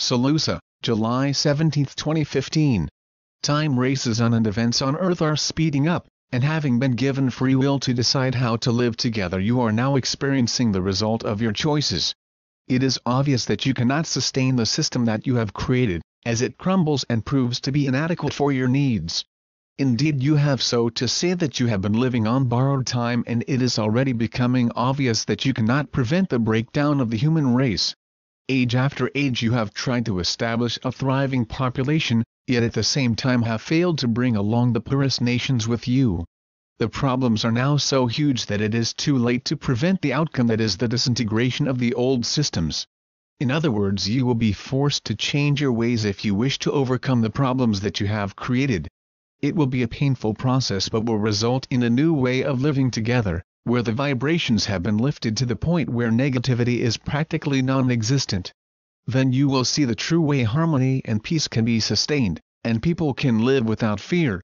Salusa, July 17, 2015. Time races on and events on Earth are speeding up, and having been given free will to decide how to live together you are now experiencing the result of your choices. It is obvious that you cannot sustain the system that you have created, as it crumbles and proves to be inadequate for your needs. Indeed you have so to say that you have been living on borrowed time and it is already becoming obvious that you cannot prevent the breakdown of the human race. Age after age you have tried to establish a thriving population, yet at the same time have failed to bring along the poorest nations with you. The problems are now so huge that it is too late to prevent the outcome that is the disintegration of the old systems. In other words you will be forced to change your ways if you wish to overcome the problems that you have created. It will be a painful process but will result in a new way of living together, where the vibrations have been lifted to the point where negativity is practically non-existent. Then you will see the true way harmony and peace can be sustained, and people can live without fear.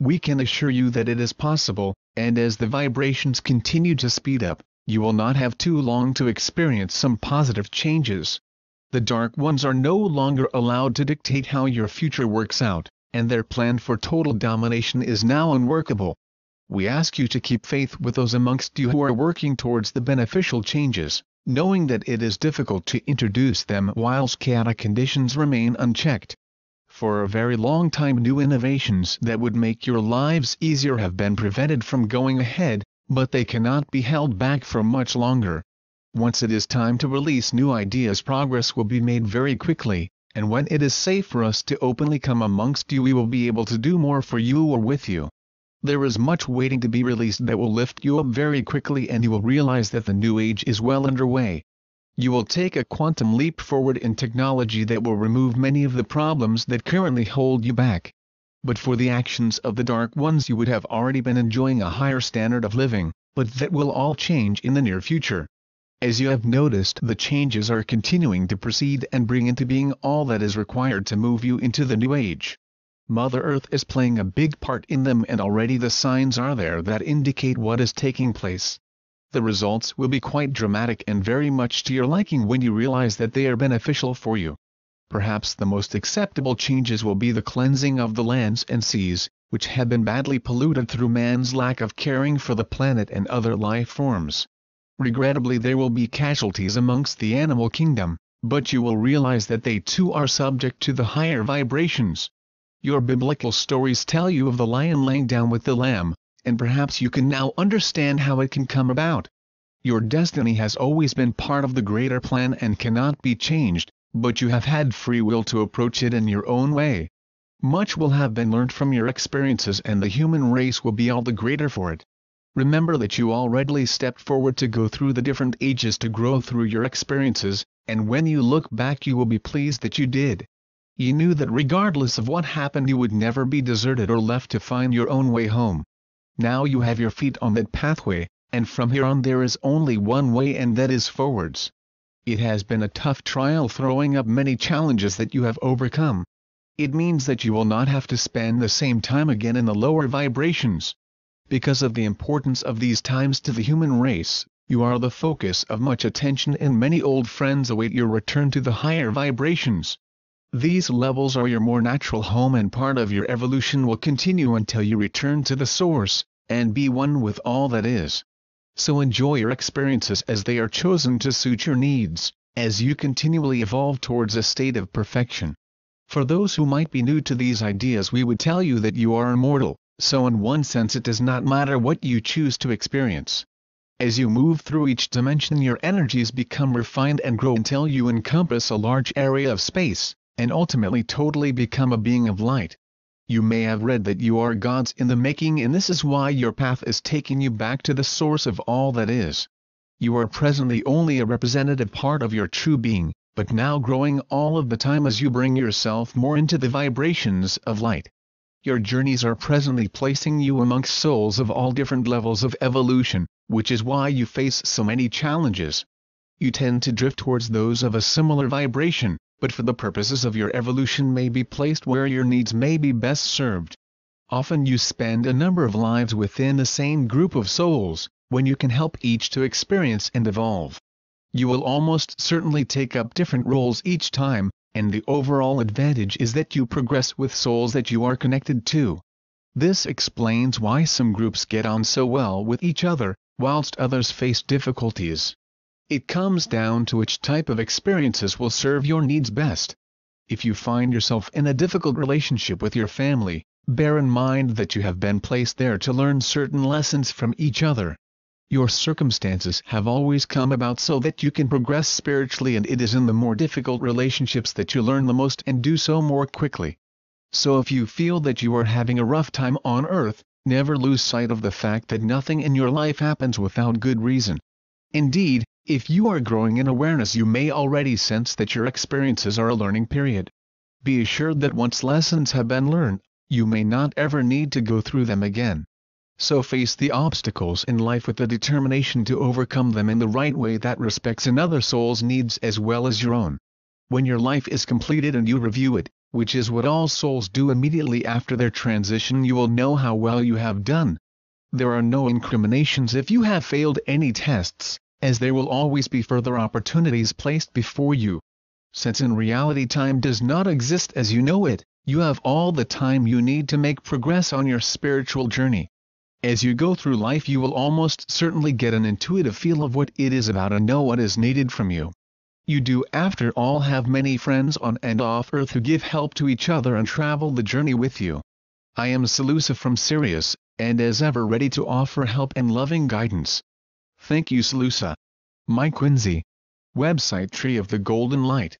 We can assure you that it is possible, and as the vibrations continue to speed up, you will not have too long to experience some positive changes. The Dark Ones are no longer allowed to dictate how your future works out, and their plan for total domination is now unworkable we ask you to keep faith with those amongst you who are working towards the beneficial changes, knowing that it is difficult to introduce them whilst chaotic conditions remain unchecked. For a very long time new innovations that would make your lives easier have been prevented from going ahead, but they cannot be held back for much longer. Once it is time to release new ideas progress will be made very quickly, and when it is safe for us to openly come amongst you we will be able to do more for you or with you. There is much waiting to be released that will lift you up very quickly and you will realize that the new age is well underway. You will take a quantum leap forward in technology that will remove many of the problems that currently hold you back. But for the actions of the Dark Ones you would have already been enjoying a higher standard of living, but that will all change in the near future. As you have noticed the changes are continuing to proceed and bring into being all that is required to move you into the new age. Mother Earth is playing a big part in them and already the signs are there that indicate what is taking place. The results will be quite dramatic and very much to your liking when you realize that they are beneficial for you. Perhaps the most acceptable changes will be the cleansing of the lands and seas, which have been badly polluted through man's lack of caring for the planet and other life forms. Regrettably there will be casualties amongst the animal kingdom, but you will realize that they too are subject to the higher vibrations. Your biblical stories tell you of the lion laying down with the lamb, and perhaps you can now understand how it can come about. Your destiny has always been part of the greater plan and cannot be changed, but you have had free will to approach it in your own way. Much will have been learned from your experiences and the human race will be all the greater for it. Remember that you already stepped forward to go through the different ages to grow through your experiences, and when you look back you will be pleased that you did. You knew that regardless of what happened you would never be deserted or left to find your own way home. Now you have your feet on that pathway, and from here on there is only one way and that is forwards. It has been a tough trial throwing up many challenges that you have overcome. It means that you will not have to spend the same time again in the lower vibrations. Because of the importance of these times to the human race, you are the focus of much attention and many old friends await your return to the higher vibrations. These levels are your more natural home and part of your evolution will continue until you return to the source, and be one with all that is. So enjoy your experiences as they are chosen to suit your needs, as you continually evolve towards a state of perfection. For those who might be new to these ideas we would tell you that you are immortal, so in one sense it does not matter what you choose to experience. As you move through each dimension your energies become refined and grow until you encompass a large area of space, and ultimately totally become a being of light. You may have read that you are God's in the making and this is why your path is taking you back to the source of all that is. You are presently only a representative part of your true being, but now growing all of the time as you bring yourself more into the vibrations of light. Your journeys are presently placing you amongst souls of all different levels of evolution, which is why you face so many challenges. You tend to drift towards those of a similar vibration, but for the purposes of your evolution may be placed where your needs may be best served. Often you spend a number of lives within the same group of souls, when you can help each to experience and evolve. You will almost certainly take up different roles each time, and the overall advantage is that you progress with souls that you are connected to. This explains why some groups get on so well with each other, whilst others face difficulties. It comes down to which type of experiences will serve your needs best. If you find yourself in a difficult relationship with your family, bear in mind that you have been placed there to learn certain lessons from each other. Your circumstances have always come about so that you can progress spiritually and it is in the more difficult relationships that you learn the most and do so more quickly. So if you feel that you are having a rough time on earth, never lose sight of the fact that nothing in your life happens without good reason. Indeed, if you are growing in awareness you may already sense that your experiences are a learning period. Be assured that once lessons have been learned, you may not ever need to go through them again. So face the obstacles in life with the determination to overcome them in the right way that respects another soul's needs as well as your own. When your life is completed and you review it, which is what all souls do immediately after their transition you will know how well you have done. There are no incriminations if you have failed any tests, as there will always be further opportunities placed before you. Since in reality time does not exist as you know it, you have all the time you need to make progress on your spiritual journey. As you go through life you will almost certainly get an intuitive feel of what it is about and know what is needed from you. You do after all have many friends on and off earth who give help to each other and travel the journey with you. I am Salusa from Sirius, and as ever ready to offer help and loving guidance. Thank you Salusa. Mike Quinsey. Website Tree of the Golden Light.